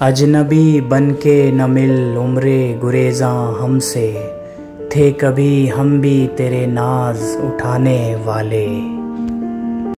अजनबी बन के न मिल उम्रे गुरेजा हमसे, थे कभी हम भी तेरे नाज उठाने वाले।